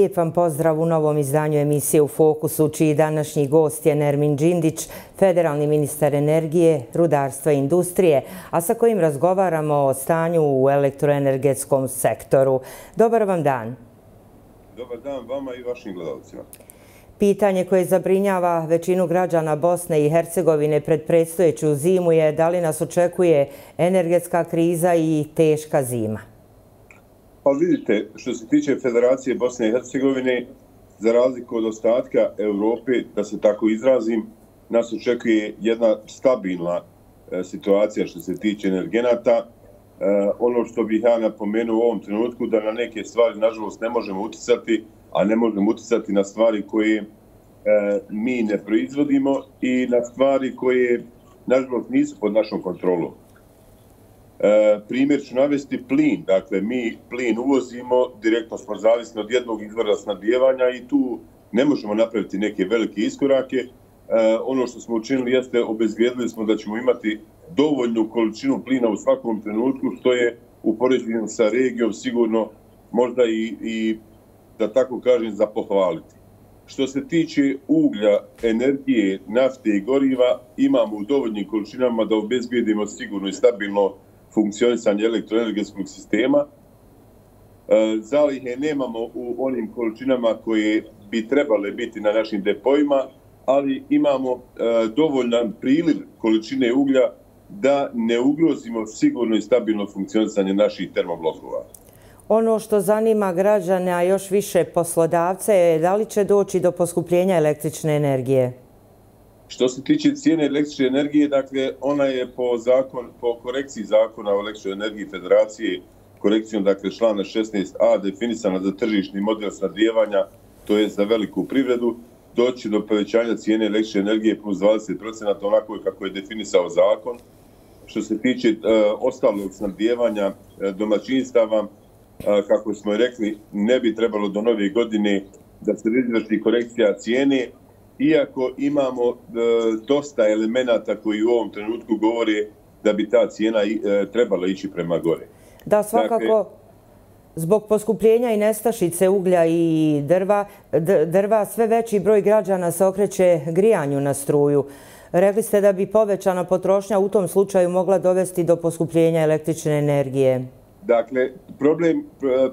Lijep vam pozdrav u novom izdanju emisije u Fokusu, čiji današnji gost je Nermin Đindić, federalni ministar energije, rudarstva i industrije, a sa kojim razgovaramo o stanju u elektroenergetskom sektoru. Dobar vam dan. Dobar dan vama i vašim gledalcima. Pitanje koje zabrinjava većinu građana Bosne i Hercegovine pred predstojeću zimu je da li nas očekuje energetska kriza i teška zima. Pa vidite, što se tiče Federacije Bosne i Hercegovine, za razliku od ostatka Europe, da se tako izrazim, nas očekuje jedna stabilna e, situacija što se tiče energenata. E, ono što bih ja napomenuo u ovom trenutku, da na neke stvari, nažalost, ne možemo uticati, a ne možemo uticati na stvari koje e, mi ne proizvodimo i na stvari koje, nažalost, nisu pod našom kontrolom. E, primjer ću navesti plin. Dakle, mi plin uvozimo, direktno smo zavisni od jednog izvora snadjevanja i tu ne možemo napraviti neke velike iskorake. E, ono što smo učinili jeste, obezvijedili smo da ćemo imati dovoljnu količinu plina u svakom trenutku, što je u poređenju sa regijom sigurno možda i, i da tako kažem, za pohvaliti. Što se tiče uglja, energije, nafte i goriva, imamo u dovoljnim količinama da obezbijedimo sigurno i stabilno funkcionisanje elektroenergetskog sistema. E, zalihe nemamo u onim količinama koje bi trebale biti na našim depojima, ali imamo e, dovoljan priliv količine uglja da ne ugrozimo sigurno i stabilno funkcionisanje naših termoblokova. Ono što zanima građane, a još više poslodavce, je da li će doći do poskupljenja električne energije? Što se tiče cijene električne energije, dakle, ona je po, zakon, po korekciji zakona o električnoj energiji federacije, korekcijom, dakle, člana 16a, definisana za tržišni model snadjevanja, to je za veliku privredu, doći do povećanja cijene električne energije plus 20%, onako je kako je definisao zakon. Što se tiče e, ostalog snadjevanja e, domaćinstava, e, kako smo rekli, ne bi trebalo do nove godine da se izvrši korekcija cijene, iako imamo e, dosta elemenata koji u ovom trenutku govore da bi ta cijena e, trebala ići prema gore. Da, svakako, zbog poskupljenja i nestašice uglja i drva, drva sve veći broj građana se okreće grijanju na struju. Rekli ste da bi povećana potrošnja u tom slučaju mogla dovesti do poskupljenja električne energije. Dakle, problem,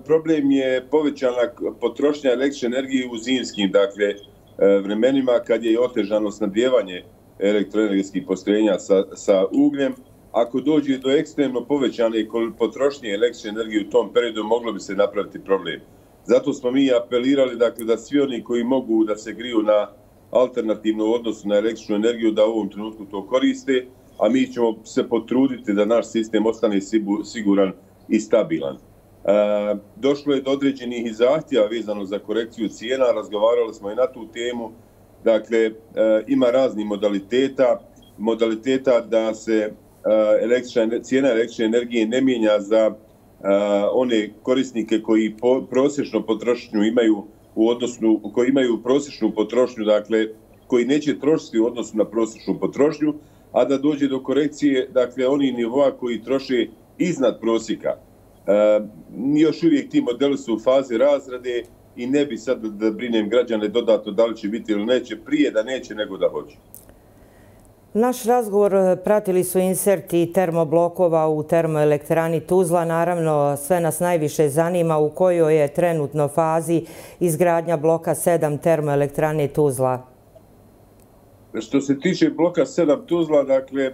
problem je povećana potrošnja električne energije u zimskim, dakle, E, E, vremenima kad je otežano snadjevanje elektroenergetskih postrojenja sa, sa ugljem, ako dođe do ekstremno povećane potrošnje električne energije u tom periodu, moglo bi se napraviti problem. Zato smo mi apelirali dakle, da svi oni koji mogu da se griju na alternativnu odnosu na električnu energiju, da u ovom trenutku to koriste, a mi ćemo se potruditi da naš sistem ostane siguran i stabilan. E, došlo je do određenih zahtjeva vezano za korekciju cijena, razgovarali smo i na tu temu. Dakle, e, ima razni modaliteta, modaliteta da se e, električna, cijena električne energije ne mijenja za e, one korisnike koji po, prosječno potrošnju imaju u odnosu, koji imaju prosječnu potrošnju, dakle, koji neće trošiti u odnosu na prosječnu potrošnju, a da dođe do korekcije, dakle, oni nivoa koji troše iznad prosjeka. E, još uvijek ti modeli su u fazi razrade i ne bi sad da brinem građane dodatno da li će biti ili neće, prije da neće nego da hoće. Naš razgovor pratili su inserti termoblokova u termoelektrani Tuzla. Naravno, sve nas najviše zanima u kojoj je trenutno fazi izgradnja bloka 7 termoelektrane Tuzla. Što se tiče bloka 7 Tuzla, dakle, e,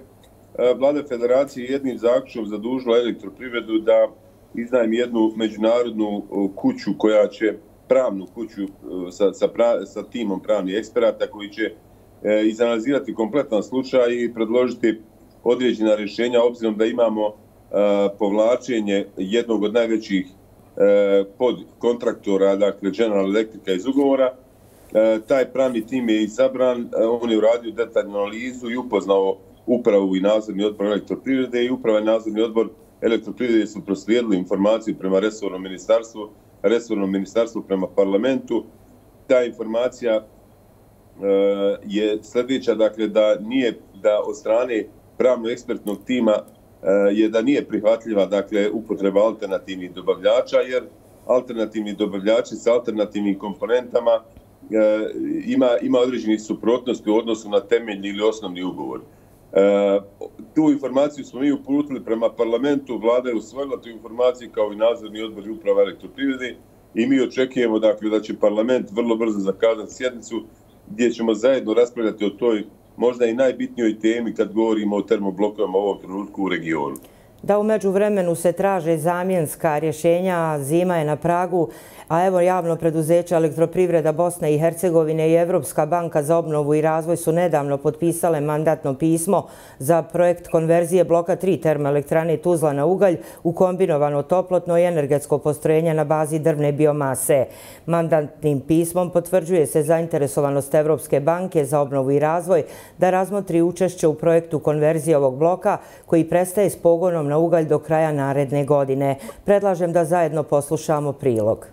vlada federacije jednim zaključom zadužila elektroprivredu da iznajem jednu međunarodnu kuću koja će pravnu kuću sa, sa, pra, sa timom pravnih eksperata koji će e, izanalizirati kompletan slučaj i predložiti određena rješenja obzirom da imamo e, povlačenje jednog od najvećih e, pod kontraktora, dakle General Electrica iz ugovora. E, taj pravni tim je izabran, e, on je uradio detaljnu analizu i upoznao upravu i nadzorni odbor elektroprivrede i uprava i nadzorni odbor elektroprivrede su proslijedili informaciju prema resornom ministarstvu, resornom ministarstvu prema parlamentu. Ta informacija e, je sljedeća, dakle, da nije, da od strane pravno-ekspertnog tima e, je da nije prihvatljiva, dakle, upotreba alternativnih dobavljača, jer alternativni dobavljači sa alternativnim komponentama e, ima, ima određeni suprotnosti u odnosu na temeljni ili osnovni ugovor. E, tu informaciju smo mi uputili prema parlamentu, vlada je usvojila tu informaciju kao i nadzorni odbor uprava elektroprivrede i mi očekujemo dakle, da će parlament vrlo brzo zakazati sjednicu gdje ćemo zajedno raspravljati o toj možda i najbitnijoj temi kad govorimo o termoblokovima u ovom trenutku u regionu da umeđu vremenu se traže zamjenska rješenja, zima je na Pragu, a evo javno preduzeće elektroprivreda Bosne i Hercegovine i Evropska banka za obnovu i razvoj su nedavno potpisale mandatno pismo za projekt konverzije bloka 3 termoelektrane Tuzla na ugalj u kombinovano toplotno i energetsko postrojenje na bazi drvne biomase. Mandatnim pismom potvrđuje se zainteresovanost Evropske banke za obnovu i razvoj da razmotri učešće u projektu konverzije ovog bloka koji prestaje s pogonom na ugalj do kraja naredne godine. Predlažem da zajedno poslušamo prilog.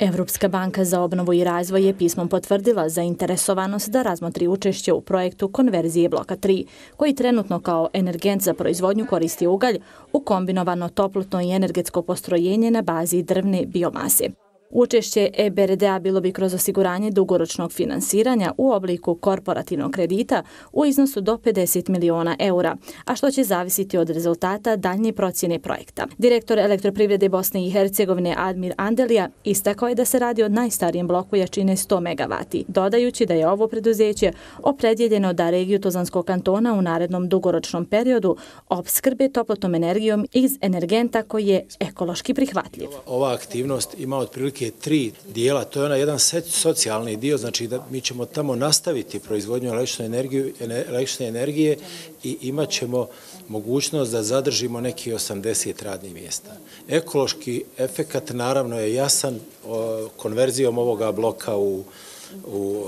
Evropska banka za obnovu i razvoj je pismom potvrdila zainteresovanost da razmotri učešće u projektu konverzije bloka 3, koji trenutno kao energent za proizvodnju koristi ugalj u kombinovano toplotno i energetsko postrojenje na bazi drvne biomase. Učešće EBRD-a bilo bi kroz osiguranje dugoročnog finansiranja u obliku korporativnog kredita u iznosu do 50 miliona eura, a što će zavisiti od rezultata daljnje procjene projekta. Direktor elektroprivrede Bosne i Hercegovine Admir Andelija istakao je da se radi o najstarijem bloku jačine 100 MW, dodajući da je ovo preduzeće opredjeljeno da regiju Tuzanskog kantona u narednom dugoročnom periodu obskrbe toplotnom energijom iz energenta koji je ekološki prihvatljiv. Ova aktivnost ima otprilike otprilike tri dijela. To je ona jedan socijalni dio, znači da mi ćemo tamo nastaviti proizvodnju električne energije, električne energije i imat ćemo mogućnost da zadržimo neki 80 radnih mjesta. Ekološki efekat naravno je jasan konverzijom ovoga bloka u u,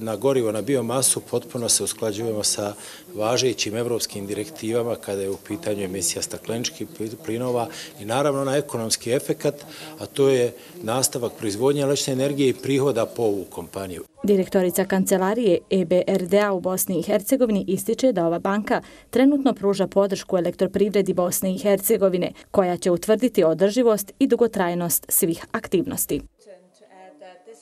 na gorivo, na biomasu, potpuno se usklađujemo sa važećim evropskim direktivama kada je u pitanju emisija stakleničkih plinova i naravno na ekonomski efekat, a to je nastavak proizvodnje električne energije i prihoda po ovu kompaniju. Direktorica kancelarije EBRDA u Bosni i Hercegovini ističe da ova banka trenutno pruža podršku elektroprivredi Bosne i Hercegovine, koja će utvrditi održivost i dugotrajnost svih aktivnosti.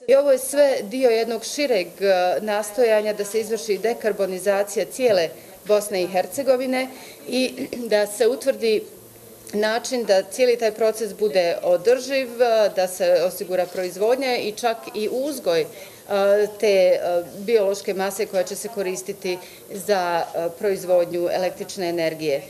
I ovo je sve dio jednog šireg e, nastojanja da se izvrši dekarbonizacija cijele Bosne i Hercegovine i da se utvrdi način da cijeli taj proces bude održiv, e, da se osigura proizvodnja i čak i uzgoj e, te biološke mase koja će se koristiti za proizvodnju električne energije.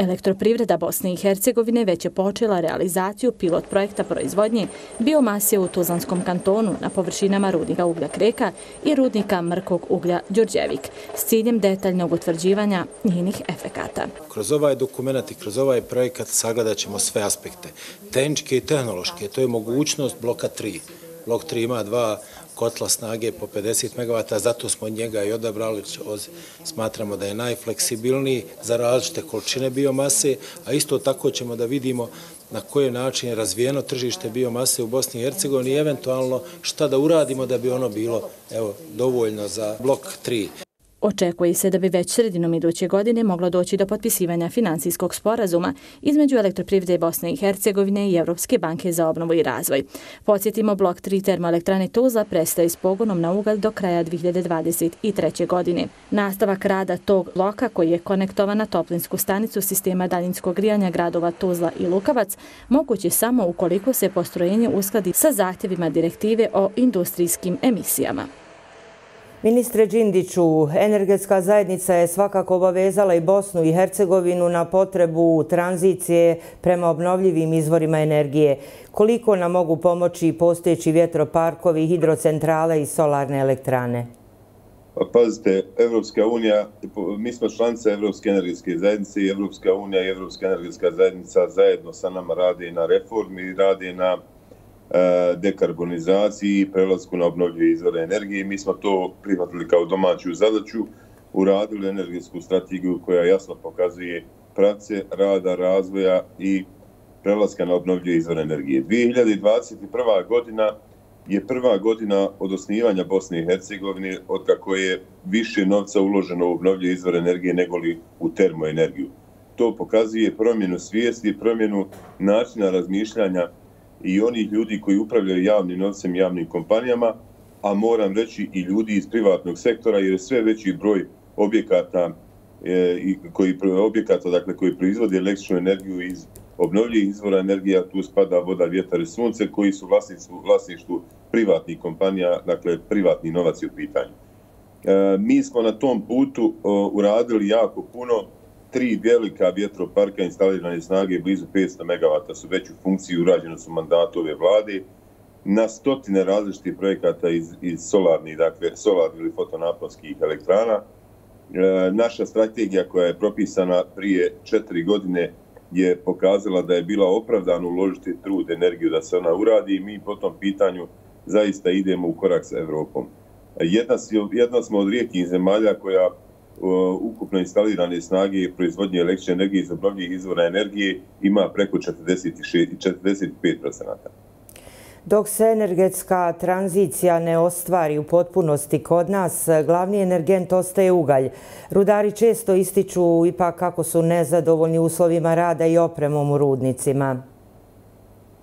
Elektroprivreda Bosne i Hercegovine već je počela realizaciju pilot projekta proizvodnje biomase u Tuzlanskom kantonu na površinama rudnika uglja Kreka i rudnika mrkog uglja Đurđevik s ciljem detaljnog utvrđivanja njenih efekata. Kroz ovaj dokument i kroz ovaj projekat sagledat ćemo sve aspekte, tehničke i tehnološke. To je mogućnost bloka 3. Blok 3 ima dva kotla snage po 50 MW, zato smo njega i odabrali, smatramo da je najfleksibilniji za različite količine biomase, a isto tako ćemo da vidimo na koji način je razvijeno tržište biomase u Bosni i Hercegovini i eventualno šta da uradimo da bi ono bilo evo, dovoljno za blok 3. Očekuje se da bi već sredinom iduće godine moglo doći do potpisivanja finansijskog sporazuma između elektroprivrede Bosne i Hercegovine i Evropske banke za obnovu i razvoj. Podsjetimo, blok 3 termoelektrane Tuzla prestaje s pogonom na ugalj do kraja 2023. godine. Nastavak rada tog bloka koji je konektovan na toplinsku stanicu sistema daljinskog grijanja gradova Tuzla i Lukavac moguće samo ukoliko se postrojenje uskladi sa zahtjevima direktive o industrijskim emisijama. Ministre Đindiću, energetska zajednica je svakako obavezala i Bosnu i Hercegovinu na potrebu tranzicije prema obnovljivim izvorima energije. Koliko nam mogu pomoći postojeći vjetroparkovi, hidrocentrale i solarne elektrane? Pa pazite, Evropska unija, mi smo članica Evropske energetske zajednice i Evropska unija i Evropska energetska zajednica zajedno sa nama radi na reformi, radi na reformi E, dekarbonizaciji i prelazku na obnovljive izvore energije. Mi smo to prihvatili kao domaću zadaću, uradili energetsku strategiju koja jasno pokazuje pravce rada, razvoja i prelaska na obnovljive izvore energije. 2021. godina je prva godina od osnivanja Bosne i Hercegovine od kako je više novca uloženo u obnovljive izvore energije nego li u termoenergiju. to pokazuje promjenu svijesti, promjenu načina razmišljanja i oni ljudi koji upravljaju javnim novcem javnim kompanijama, a moram reći i ljudi iz privatnog sektora, jer je sve veći broj objekata e, koji objekata dakle koji proizvode električnu energiju iz obnovljivih izvora energije, tu spada voda, vjetar i sunce, koji su vlasništvu, vlasništvu privatnih kompanija, dakle privatni novac je u pitanju. E, mi smo na tom putu o, uradili jako puno, tri velika vjetroparka instalirane snage blizu 500 MW su već u funkciji urađeno su mandatu ove vlade, na stotine različitih projekata iz, iz solarnih, dakle solarnih ili fotonaponskih elektrana. E, naša strategija koja je propisana prije četiri godine je pokazala da je bila opravdana uložiti trud, energiju da se ona uradi i mi po tom pitanju zaista idemo u korak sa Evropom. Jedna, jedna smo od rijetkih zemalja koja ukupno instalirane snage i proizvodnje električne energije iz obnovljivih izvora energije ima preko 46, 45%. Dok se energetska tranzicija ne ostvari u potpunosti kod nas, glavni energent ostaje ugalj. Rudari često ističu ipak kako su nezadovoljni uslovima rada i opremom u rudnicima.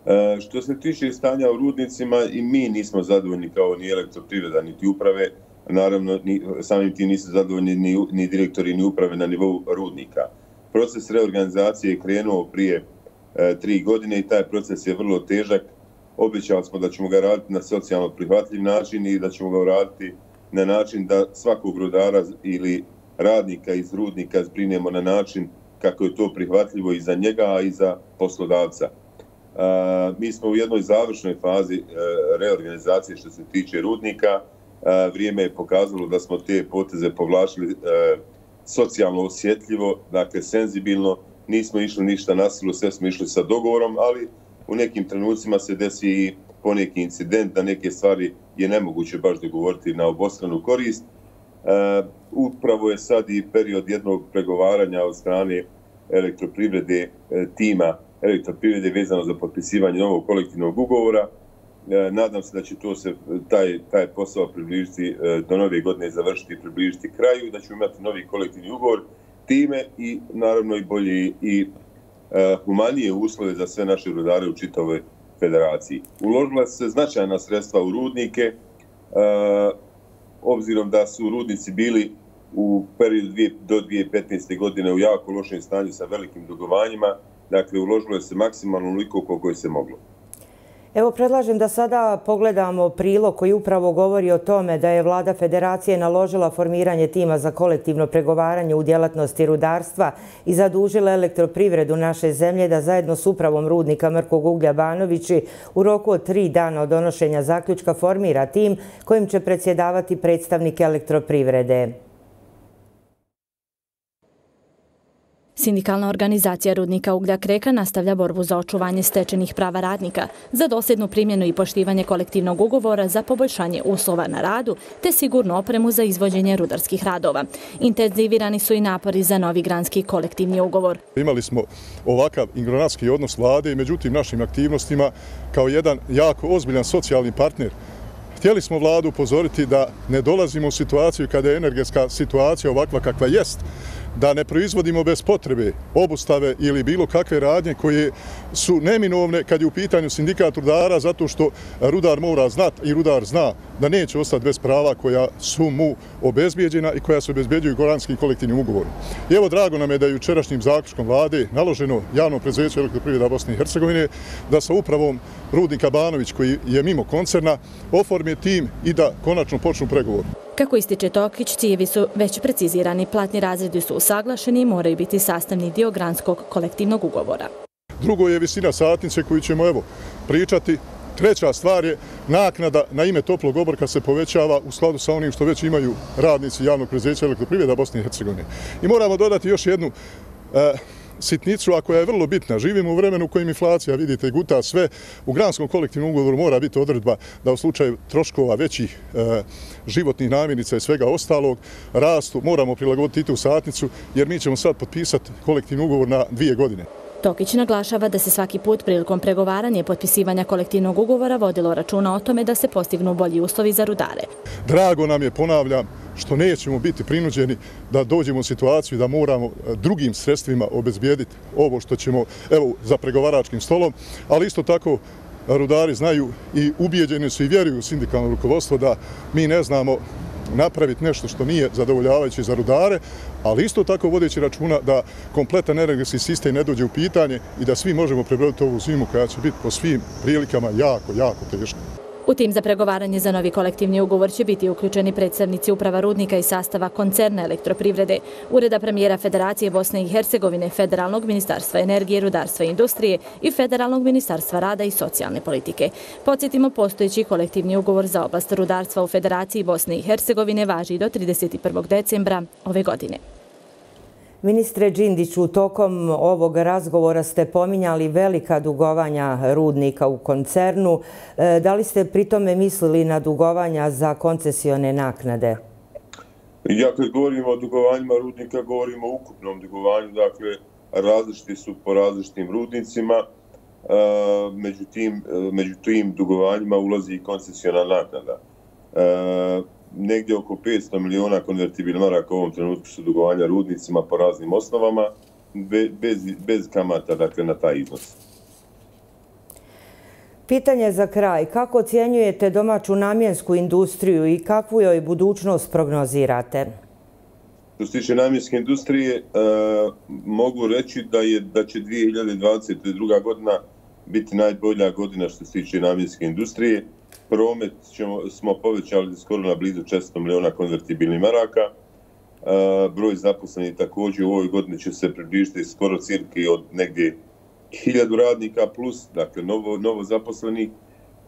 E, što se tiče stanja u rudnicima, i mi nismo zadovoljni kao ni elektroprivreda, niti uprave. Naravno, ni, samim ti nisu zadovoljni ni, ni direktori, ni uprave na nivou rudnika. Proces reorganizacije je krenuo prije e, tri godine i taj proces je vrlo težak obećali smo da ćemo ga raditi na socijalno prihvatljiv način i da ćemo ga raditi na način da svakog rudara ili radnika iz rudnika zbrinemo na način kako je to prihvatljivo i za njega, a i za poslodavca. E, mi smo u jednoj završnoj fazi e, reorganizacije što se tiče rudnika vrijeme je pokazalo da smo te poteze povlačili socijalno osjetljivo, dakle senzibilno. Nismo išli ništa nasilu, sve smo išli sa dogovorom, ali u nekim trenucima se desi i poneki incident, da neke stvari je nemoguće baš dogovoriti na obostranu korist. Upravo je sad i period jednog pregovaranja od strane elektroprivrede e, tima elektroprivrede vezano za potpisivanje novog kolektivnog ugovora. E, nadam se da će to se taj, taj posao približiti e, do nove godine završiti i približiti kraju, da ćemo imati novi kolektivni ugovor time i naravno i bolji i e, humanije uslove za sve naše rudare u čitavoj federaciji. Uložila se značajna sredstva u rudnike, obzirom da su rudnici bili u periodu do 2015. godine u jako lošem stanju sa velikim dugovanjima, dakle uložilo se maksimalno uliko koliko je se moglo. Evo, predlažem da sada pogledamo prilog koji upravo govori o tome da je vlada federacije naložila formiranje tima za kolektivno pregovaranje u djelatnosti rudarstva i zadužila elektroprivredu naše zemlje da zajedno s upravom rudnika Mrkog Uglja Banovići u roku od tri dana od donošenja zaključka formira tim kojim će predsjedavati predstavnike elektroprivrede. Sindikalna organizacija Rudnika Uglja Kreka nastavlja borbu za očuvanje stečenih prava radnika, za dosljednu primjenu i poštivanje kolektivnog ugovora za poboljšanje uslova na radu, te sigurnu opremu za izvođenje rudarskih radova. Intenzivirani su i napori za novi granski kolektivni ugovor. Imali smo ovakav ingronatski odnos vlade i međutim našim aktivnostima kao jedan jako ozbiljan socijalni partner Htjeli smo vladu upozoriti da ne dolazimo u situaciju kada je energetska situacija ovakva kakva jest, da ne proizvodimo bez potrebe obustave ili bilo kakve radnje koje su neminovne kad je u pitanju sindikat rudara zato što rudar mora znat i rudar zna da neće ostati bez prava koja su mu obezbijeđena i koja se obezbijeđuju goranskim kolektivnim ugovorom. I evo drago nam je da je jučerašnjim zaključkom vlade naloženo javno prezveće elektroprivreda Bosne i Hercegovine da sa upravom Rudnika Banović koji je mimo koncerna oformi tim i da konačno počnu pregovor. Kako ističe Tokić, cijevi su već precizirani, platni razredi su usaglašeni i moraju biti sastavni dio granskog kolektivnog ugovora. Drugo je visina satnice koju ćemo evo pričati. Treća stvar je naknada na ime toplog obrka se povećava u skladu sa onim što već imaju radnici javnog prezeća elektroprivreda Bosne i Hercegovine. I moramo dodati još jednu e, sitnicu, a koja je vrlo bitna. Živimo u vremenu u kojem inflacija, vidite, guta sve. U granskom kolektivnom ugovoru mora biti odredba da u slučaju troškova većih e, životnih namirnica i svega ostalog rastu, moramo prilagoditi i tu satnicu, jer mi ćemo sad potpisati kolektivni ugovor na dvije godine. Tokić naglašava da se svaki put prilikom pregovaranja i potpisivanja kolektivnog ugovora vodilo računa o tome da se postignu bolji uslovi za rudare. Drago nam je, ponavljam, što nećemo biti prinuđeni da dođemo u situaciju da moramo e, drugim sredstvima obezbijediti ovo što ćemo, evo, za pregovaračkim stolom, ali isto tako rudari znaju i ubijeđeni su i vjeruju u sindikalno rukovodstvo da mi ne znamo napraviti nešto što nije zadovoljavajuće za rudare, ali isto tako vodeći računa da kompletan energetski sistem ne dođe u pitanje i da svi možemo prebroditi ovu zimu koja će biti po svim prilikama jako, jako teška. U tim za pregovaranje za novi kolektivni ugovor će biti uključeni predstavnici uprava rudnika i sastava koncerna elektroprivrede, Ureda premijera Federacije Bosne i Hercegovine, Federalnog ministarstva energije, rudarstva i industrije i Federalnog ministarstva rada i socijalne politike. Podsjetimo, postojeći kolektivni ugovor za oblast rudarstva u Federaciji Bosne i Hercegovine važi do 31. decembra ove godine. Ministre Đindiću, tokom ovog razgovora ste pominjali velika dugovanja rudnika u koncernu. E, da li ste pritome mislili na dugovanja za koncesione naknade? Ja kad govorimo o dugovanjima rudnika, govorimo o ukupnom dugovanju. Dakle, različiti su po različitim rudnicima. E, međutim, e, među tim dugovanjima ulazi i koncesiona naknada. Negdje oko 500 miliona konvertibilnih maraka u ovom trenutku su dugovanja rudnicima po raznim osnovama, bez, bez kamata dakle, na taj iznos. Pitanje za kraj. Kako ocjenjujete domaću namjensku industriju i kakvu joj budućnost prognozirate? Što se tiče namjenske industrije, e, mogu reći da je da će 2022. godina biti najbolja godina što se tiče namjenske industrije promet ćemo, smo povećali skoro na blizu 400 miliona konvertibilnih maraka. Uh, broj zaposlenih također u ovoj godini će se približiti skoro cirke od negdje hiljadu radnika plus, dakle, novo, novo zaposleni.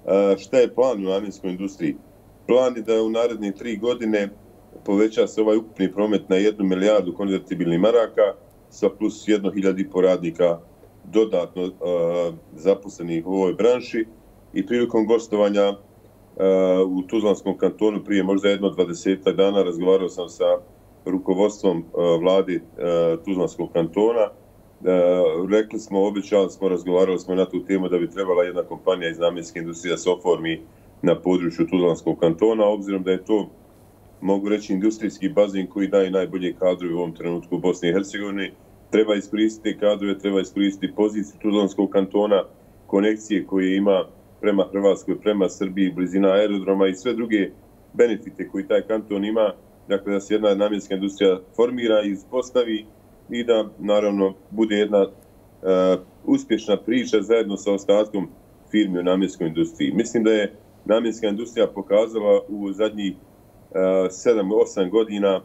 Uh, e, šta je plan u namjenskoj industriji? Plan je da u naredne tri godine poveća se ovaj ukupni promet na jednu milijardu konvertibilnih maraka sa plus jedno hiljadi poradnika dodatno uh, zaposlenih u ovoj branši i prilikom gostovanja Eh, u Tuzlanskom kantonu prije možda jedno 20 dana razgovarao sam sa rukovodstvom eh, vladi eh, Tuzlanskog kantona. Rekli smo, običali smo, razgovarali smo na tu temu da bi trebala jedna kompanija iz namjenske industrije da se oformi na području Tuzlanskog kantona, obzirom da je to, mogu reći, industrijski bazin koji daje najbolje kadrove u ovom trenutku u Bosni i Hercegovini. Treba iskoristiti kadrove, treba iskoristiti poziciju Tuzlanskog kantona, konekcije koje ima prema Hrvatskoj, prema Srbiji, blizina aerodroma i sve druge benefite koji taj kanton ima, dakle da se jedna namjenska industrija formira i postavi i da naravno bude jedna e, uspješna priča zajedno sa ostatkom firmi u namjenskoj industriji. Mislim da je namjenska industrija pokazala u zadnjih e, 7-8 godina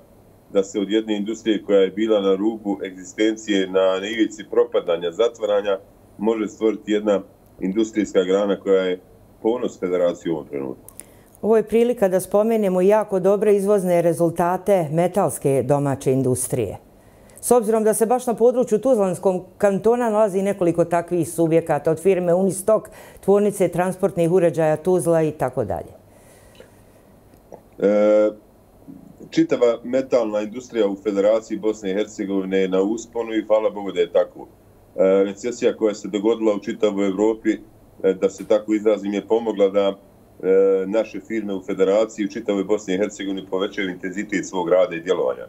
da se od jedne industrije koja je bila na rubu egzistencije, na ivici propadanja, zatvaranja, može stvoriti jedna industrijska grana koja je ponos federacije u ovom trenutku. Ovo je prilika da spomenemo jako dobre izvozne rezultate metalske domaće industrije. S obzirom da se baš na području Tuzlanskog kantona nalazi nekoliko takvih subjekata od firme Unistok, tvornice transportnih uređaja Tuzla i tako dalje. E, čitava metalna industrija u Federaciji Bosne i Hercegovine je na usponu i hvala Bogu da je tako. E, recesija koja se dogodila u čitavoj Evropi, e, da se tako izrazim, je pomogla da e, naše firme u federaciji u čitavoj Bosni i Hercegovini povećaju intenzitet svog rada i djelovanja.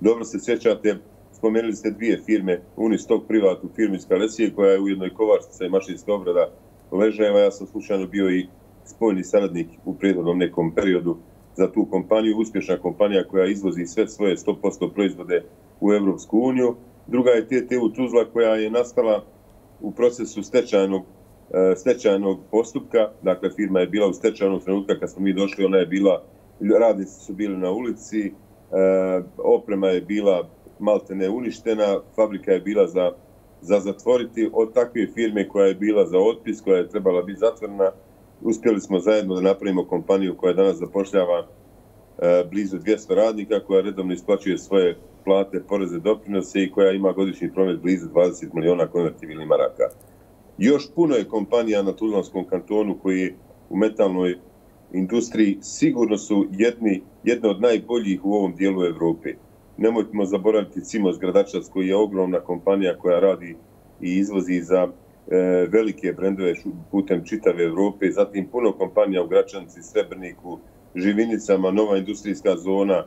Dobro se sjećate, spomenuli ste dvije firme, Unistok privatnu firmu iz Kalesije, koja je u jednoj kovarstva i mašinska obrada ležajeva. Ja sam slučajno bio i spojni saradnik u prijedhodnom nekom periodu za tu kompaniju, uspješna kompanija koja izvozi sve svoje 100% proizvode u Evropsku uniju druga je TTU Tuzla koja je nastala u procesu stečajnog, e, stečajnog postupka, dakle firma je bila u stečajnom trenutka kad smo mi došli, ona je bila, radnici su bili na ulici, e, oprema je bila malte ne uništena, fabrika je bila za, za zatvoriti. Od takve firme koja je bila za otpis, koja je trebala biti zatvorena, uspjeli smo zajedno da napravimo kompaniju koja danas zapošljava e, blizu 200 radnika, koja redovno isplaćuje svoje plate, poreze, doprinose i koja ima godišnji promet blizu 20 miliona konvertibilnih maraka. Još puno je kompanija na Tuzlanskom kantonu koji u metalnoj industriji sigurno su jedni, jedna od najboljih u ovom dijelu Evrope. Nemojmo zaboraviti Cimos Gradačac koji je ogromna kompanija koja radi i izvozi za e, velike brendove putem čitave Evrope, zatim puno kompanija u Gračanci, Srebrniku, Živinicama, Nova industrijska zona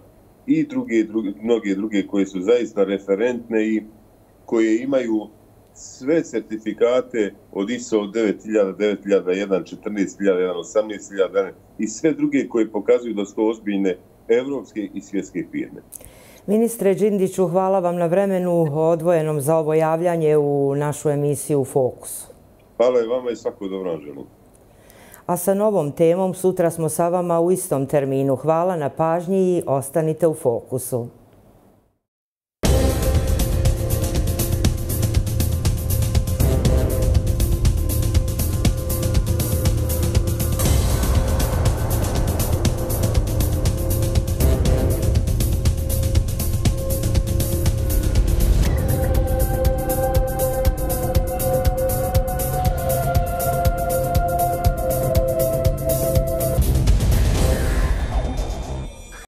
i druge, druge, mnoge druge koje su zaista referentne i koje imaju sve certifikate od ISO 9000, 9001, 14001, 18001 i sve druge koje pokazuju da su to ozbiljne evropske i svjetske firme. Ministre Đindiću, hvala vam na vremenu odvojenom za ovo javljanje u našu emisiju Fokus. Hvala i vama i svako dobro vam želim. A sa novom temom sutra smo sa vama u istom terminu. Hvala na pažnji i ostanite u Fokusu.